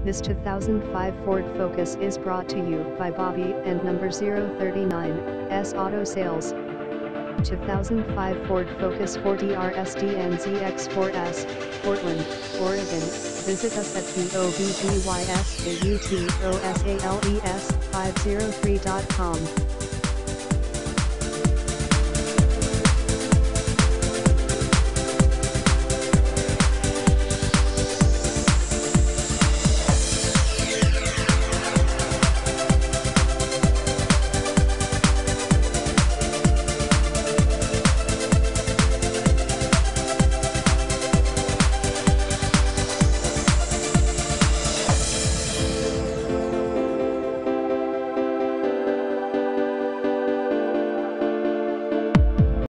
This 2005 Ford Focus is brought to you by Bobby and number 039, S Auto Sales. 2005 Ford Focus 4DR SDNZX4S, Portland, Oregon. Visit us at BOBBYSAUTOSALES503.com.